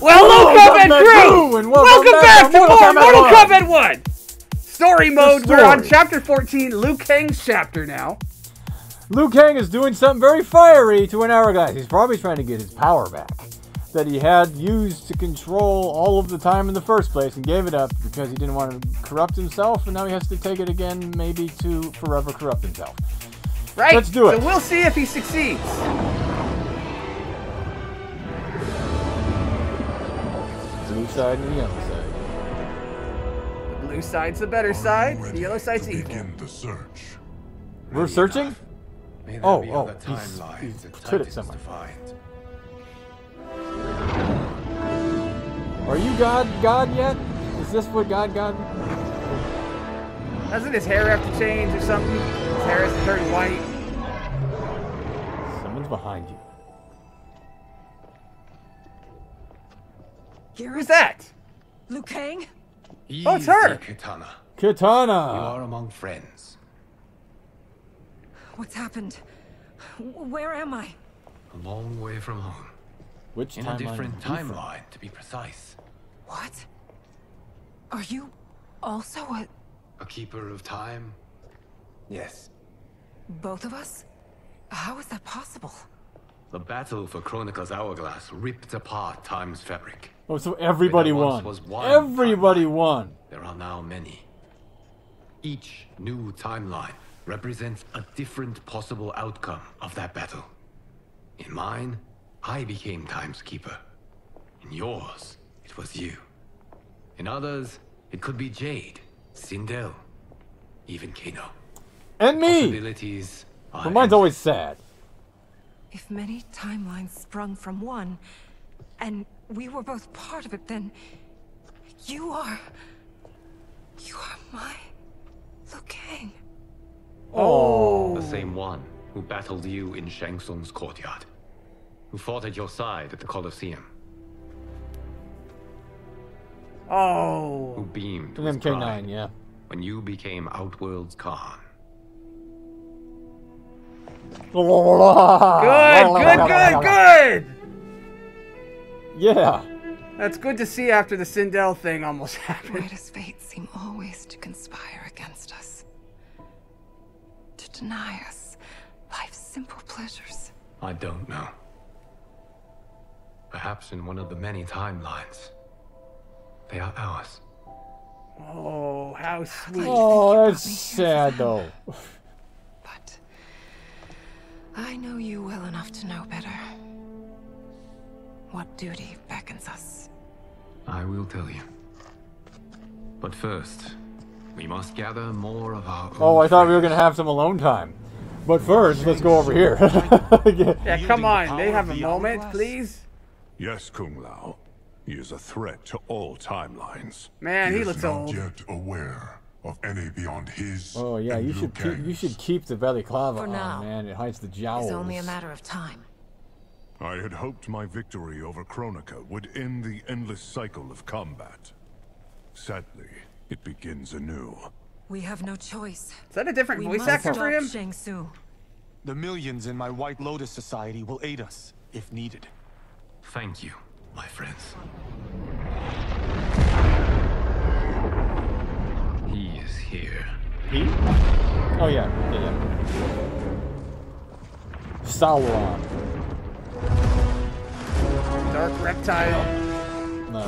Well, Hello, Kombat Kombat crew! and welcome back back to Mortal more Kombat Mortal 1. Kombat 1! Story mode, we're on chapter 14, Liu Kang's chapter now. Liu Kang is doing something very fiery to an hourglass. He's probably trying to get his power back that he had used to control all of the time in the first place and gave it up because he didn't want to corrupt himself, and now he has to take it again, maybe to forever corrupt himself. Right? Let's do it. So we'll see if he succeeds. Blue side and the yellow side. The blue side's the better side, the yellow side's evil. Begin the search. We're searching? Oh, oh, other he's- he's put it somewhere. to. Are you God God yet? Is this what God God? Doesn't his hair have to change or something? His hair has to turn white. Someone's behind you. Who's that? Liu Kang? Oh, it's her. Easy, Kitana. You are among friends. What's happened? Where am I? A long way from home. Which In timeline? a different are you from? timeline, to be precise. What? Are you also a. A keeper of time? Yes. both of us? How is that possible? The battle for Kronika's Hourglass ripped apart time's fabric. Oh, so everybody won. Everybody timeline. won. There are now many. Each new timeline represents a different possible outcome of that battle. In mine, I became Time's Keeper. In yours, it was you. In others, it could be Jade, Sindel, even Kano. And me. Possibilities are But mine's endless. always sad. If many timelines sprung from one, and we were both part of it, then. You are. You are my. Liu Kang. Oh. The same one who battled you in Shang Tsung's courtyard. Who fought at your side at the Colosseum. Oh. Who beamed And with MK9, pride yeah. when you became Outworld's Khan. Good, good, good, good! Yeah. That's good to see after the Sindel thing almost happened. Why does fate seem always to conspire against us? To deny us life's simple pleasures. I don't know. Perhaps in one of the many timelines, they are ours. Oh, how sweet. Oh, that's sad though. But I know you well enough to know better. What duty beckons us? I will tell you. But first, we must gather more of our Oh, I thought we were gonna have some alone time. But first, let's go over here. Yeah. Yeah, come on. They have a moment, please. Yes, Kung Lao. He is a threat to all timelines. Man, he is looks not old. yet aware of any beyond his. Oh yeah, and you Liu should keep, you should keep the balaclava For on, now. man. It hides the jowls. It's only a matter of time. I had hoped my victory over Kronika would end the endless cycle of combat. Sadly, it begins anew. We have no choice. Is that a different We voice actor for him? Shang Tsung. The millions in my White Lotus Society will aid us, if needed. Thank you, my friends. Here. He? Oh yeah, yeah, yeah. Sauron. Dark Reptile. No.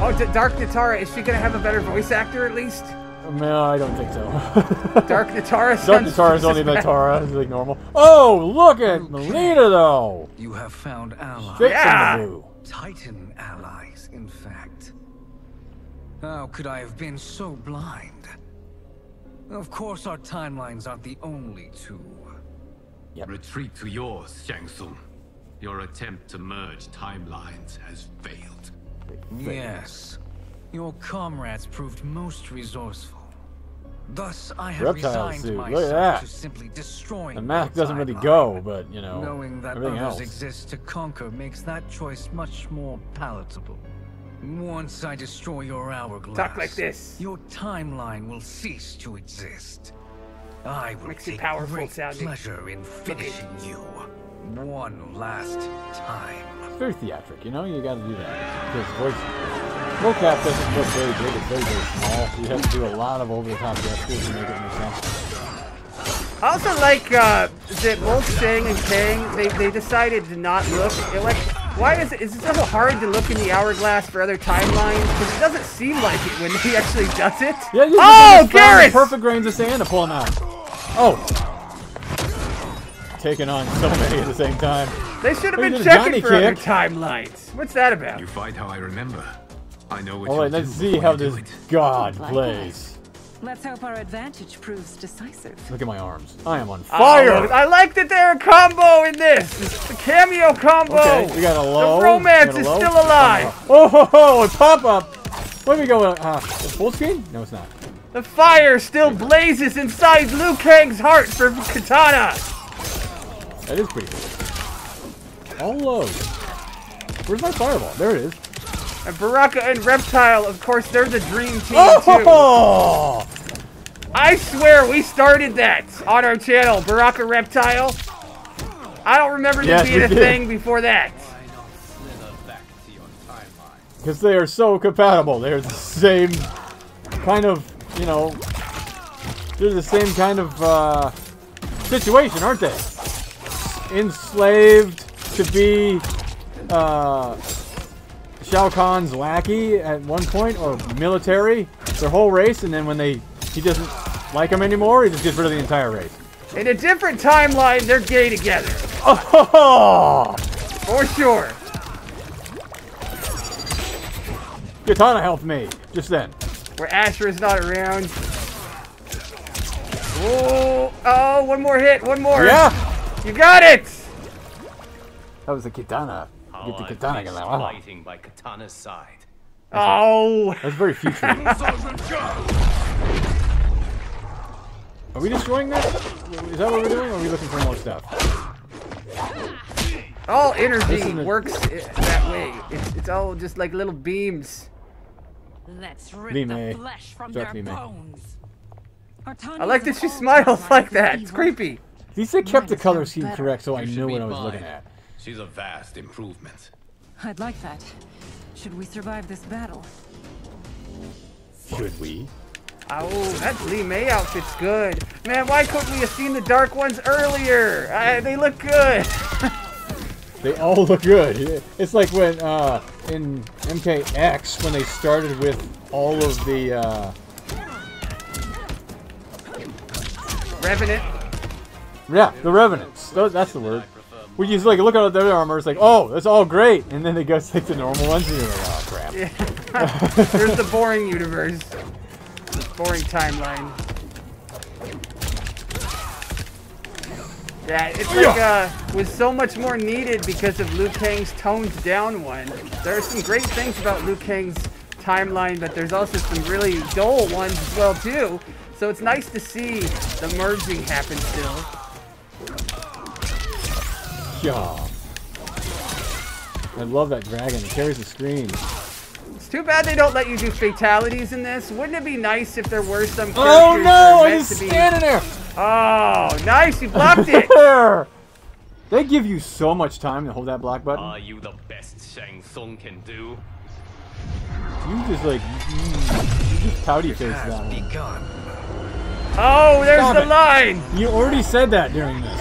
Oh, D- Dark Nitara. Is she gonna have a better voice actor at least? No, I don't think so. Dark Nitara. Dark sounds Nitara is just only. Nitara. It's like normal. Oh, look at Mileena though. You have found allies. Straight Yeah. from the blue. Titan allies, in fact. How could I have been so blind? Of course, our timelines aren't the only two. Retreat to yours, Shang Tsung. Your attempt to merge timelines has failed. Yes. Your comrades proved most resourceful. Thus, I have Reptile resigned suit, look at myself that. to simply destroying The map doesn't really go, but you know, Knowing that everything others else. exist to conquer makes that choice much more palatable. Once I destroy your hourglass, Talk like this. your timeline will cease to exist. I will Makes you take powerful great sounding. pleasure in finishing you one last time. It's very theatric, you know. You got to do that because voice mocap doesn't look very big. It's very very small. You have to do a lot of over the top gestures to make it make sense. I also like uh, that both Shang and Kang, they, they decided to not look. it like, why is it, is it so hard to look in the hourglass for other timelines? Because it doesn't seem like it when he actually does it. Yeah, you oh, just found Garrett! Perfect grains of sand to pull him out. Oh, taking on so many at the same time. They should have been did a Johnny checking for other timelines. What's that about? You fight how I remember. I know what All you right, let's see how this god Likewise. plays. Let's hope our advantage proves decisive. Look at my arms. I am on Oh, fire. I like that they're a combo in this. It's the cameo combo. Okay, we got a low. The romance we is low. still alive. Oh, ho, ho, a pop up. Where we go? Uh, full screen? No, it's not. The fire still blazes inside Liu Kang's heart for Kitana. That is pretty cool. All lows. Where's my fireball? There it is. And Baraka and Reptile, of course, they're the dream team too. I swear we started that on our channel, Baraka Reptile. I don't remember there Yes, being a did. thing before that. Because they are so compatible. They're the same kind of, you know, they're the same kind of uh, situation, aren't they? Enslaved to be uh, Shao Kahn's lackey at one point, or military, their whole race, and then when they he doesn't like him anymore, he just gets rid of the entire race. In a different timeline, they're gay together. Oh! For sure. Kitana helped me just then. Where Asher is not around. Oh, oh, one more hit, one more. Yeah, You got it. that was the Kitana. How Get the oh, I Kitana miss going. Wow. fighting by Kitana's side. Oh, That's very future. Are we destroying this? Is that what we're doing? Or are we looking for more stuff? all energy works that way. It's, it's all just like little beams. Let's rip Lime. the flesh from Start their Lime. bones. I like that she smiles like that. It's creepy. At least they kept the color scheme better. correct so I You should knew what meet I was looking at. She's a vast improvement. I'd like that. Should we survive this battle? Should we? Oh, that Li Mei outfit's good. Man, why couldn't we have seen the dark ones earlier? I, they look good. They all look good. It's like when uh, in MKX when they started with all of the uh, Revenant. yeah the revenants. That's the word. We just like look at their armor. It's like oh that's all great, and then they go take the normal ones and you're like oh crap. There's the boring universe. Boring timeline. Yeah, it's like uh, was so much more needed because of Liu Kang's toned down one. There are some great things about Liu Kang's timeline, but there's also some really dull ones as well too. So it's nice to see the merging happen still. Yeah. I love that dragon. It carries the screen. It's too bad they don't let you do fatalities in this. Wouldn't it be nice if there were some characters Oh no! are I meant just be? standing there. Oh, nice! You blocked it. They give you so much time to hold that block button. Are you the best Shang Tsung can do? You just like mm, you just pouty face that Has one. begun. Oh, there's Stop the it. line. You already said that during this.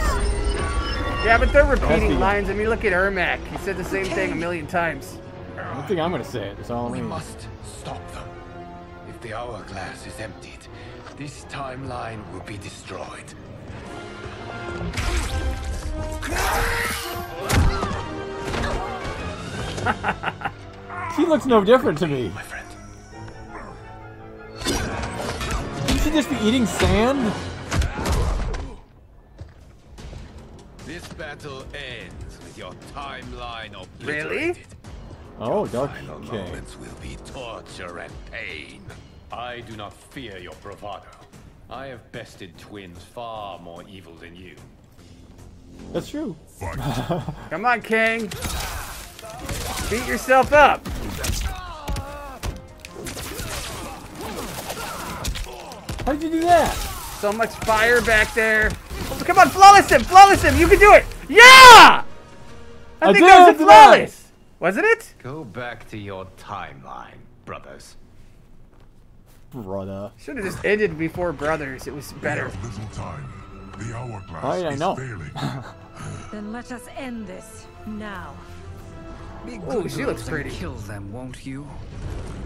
Yeah, but they're repeating lines. I mean, look at Ermac. He said the same thing a million times. I don't think I'm gonna say it. That's all We mean. must stop them. If the hourglass is emptied, this timeline will be destroyed. He looks no different to me. My friend. You should just be eating sand. This battle ends with your timeline obliterated. Really? Obliterated. Oh, Dark Final King. moments will be torture and pain. I do not fear your bravado. I have bested twins far more evil than you. That's true. Come on, King. Beat yourself up. How did you do that? So much fire back there. Come on, flawless him, flawless him. You can do it. Yeah! I, I think did that was it, a did I? flawless. Wasn't it? Go back to your timeline, brothers. Brother. Should have just ended before Brothers. It was better. We have little time. The hourglass Right, I is know. failing. Then let us end this now. Be Ooh, good she looks pretty. Kill them, won't you?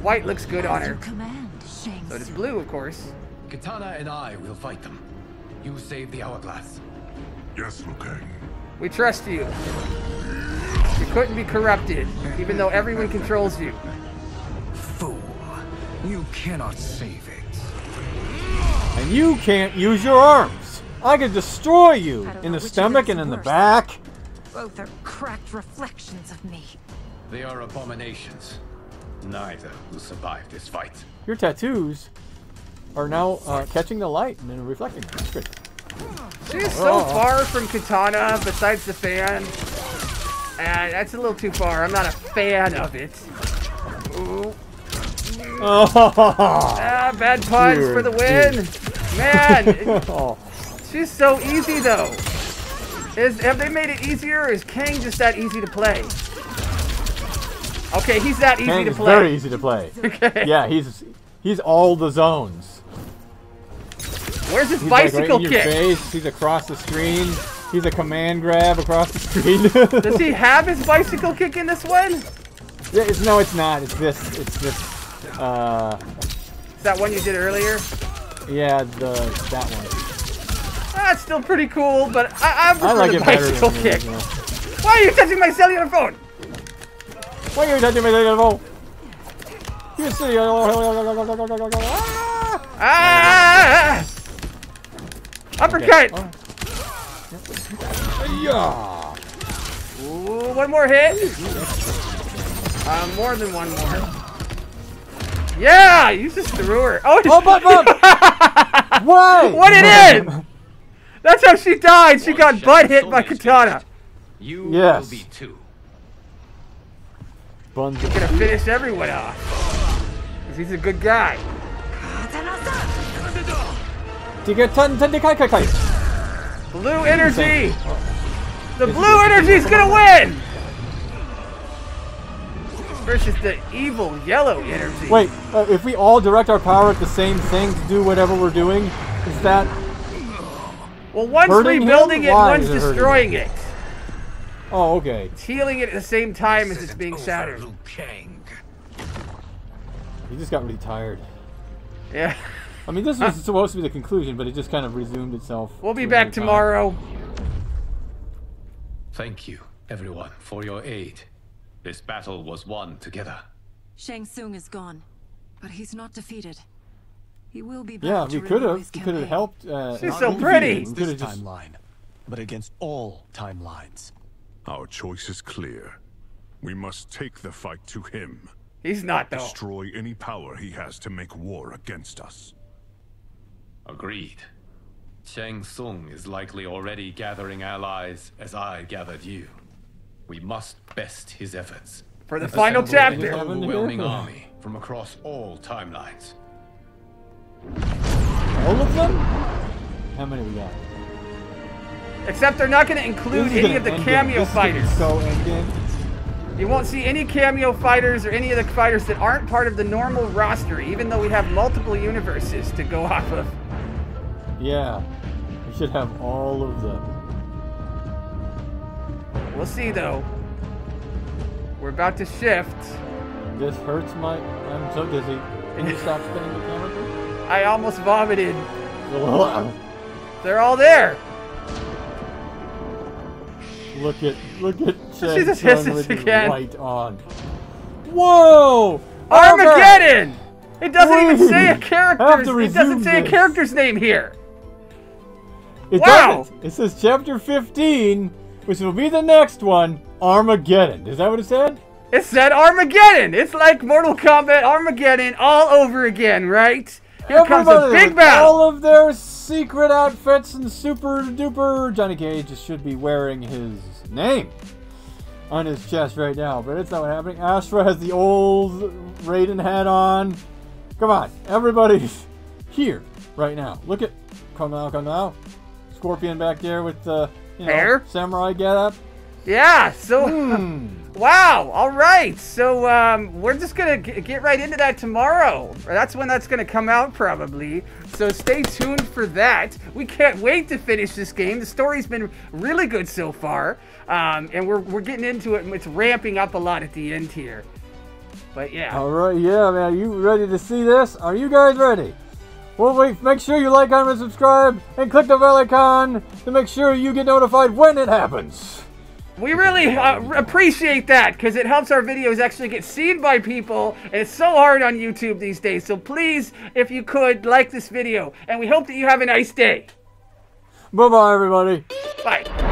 White looks good on her. Command, Shang So does blue, of course. Kitana and I will fight them. You save the hourglass. yes, Liu Kang. We trust you. You couldn't be corrupted, even though everyone controls you. Fool. You cannot save it. And you can't use your arms. I could destroy you in the stomach and in the back. Both are cracked reflections of me. They are abominations. Neither will survive this fight. Your tattoos are now uh, catching the light and then reflecting. That's good. She's so Oh. far from Kitana, besides the fan. And that's a little too far. I'm not a fan of it. Ooh. Oh, Ah, bad punch for the win. Man, it- oh. she's so easy though. Is have they made it easier, or is Kang just that easy to play? Okay, he's that easy Kang to play. very easy to play. Okay. Yeah, he's he's all the zones. Where's his He's like right bicycle in your kick? face. He's across the screen. He's a command grab across the street. Does he have his bicycle kick in this one? Yeah, it's, no, it's not. It's this. It's this. Uh, Is that one you did earlier? yeah, the that one. That's still pretty cool, but I, I prefer I like the bicycle kick. original. Why are you touching my cellular phone? Why are you touching my cellular phone? You see? Ah! Ah! Uppercut! Yeah. Ooh, one more hit. Uh, more than one more. Yeah, you just threw her. Oh, Oh, but, but. Why? what it in? That's how she died. She got butt hit by Kitana. You Yes. will be too. Buns. Gonna finish everyone off. Cause he's a good guy. Blue energy. The blue energy's gonna win. Versus the evil yellow energy. Wait, uh, if we all direct our power at the same thing to do whatever we're doing, is that Well, one's Hurting him? rebuilding it, Why one's it destroying it. Oh, okay. It's healing it at the same time as it's being shattered. Liu Kang. He just got really tired. Yeah. I mean, this was supposed to be the conclusion, but it just kind of resumed itself. We'll be back tomorrow. Thank you, everyone, for your aid. This battle was won together. Shang Tsung is gone, but he's not defeated. He will be back Yeah, to we could have. his We could have helped. Uh, She's so pretty. This just. timeline, but against all timelines. Our choice is clear. We must take the fight to him. He's not though. Destroy any power he has to make war against us. Agreed. Shang Tsung is likely already gathering allies as I gathered you. We must best his efforts. For the final Assemble an chapter. Happened overwhelming army from across all timelines. All of them? How many we got? Except they're not going to include any of the cameo game. This is gonna be fighters. So endgame. You won't see any cameo fighters or any of the fighters that aren't part of the normal roster, even though we have multiple universes to go off of. Yeah. We should have all of them. We'll see though. We're about to shift. This hurts my. I'm so dizzy. Can you stop spinning the camera? I almost vomited. They're all there. Look at look at She Shang just hisses again. light on. Whoa! Armageddon! It doesn't even say a character's. It doesn't say a character's name here. It Wow. doesn't. It says chapter 15, which will be the next one, Armageddon. Is that what it said? It said Armageddon. It's like Mortal Kombat Armageddon all over again, right? Here comes a big battle. All of their secret outfits and super duper. Johnny Cage should be wearing his name on his chest right now, but it's not what happening. Astra has the old Raiden hat on. Come on, everybody's here right now. Look at come now, come now. Scorpion back there with the you know, Hair? samurai getup. Yeah. So, Hmm. Wow. All right. So um, we're just gonna g- get right into that tomorrow. That's when that's gonna come out probably. So stay tuned for that. We can't wait to finish this game. The story's been really good so far, um, and we're we're getting into it. and It's ramping up a lot at the end here. But yeah. All right, yeah, man. Are you ready to see this? Are you guys ready? Well, wait, make sure you like, comment, and subscribe, and click the bell icon to make sure you get notified when it happens. We really uh, appreciate that because it helps our videos actually get seen by people, and it's so hard on YouTube these days. So please, if you could, like this video, and we hope that you have a nice day. Bye bye, everybody. Bye.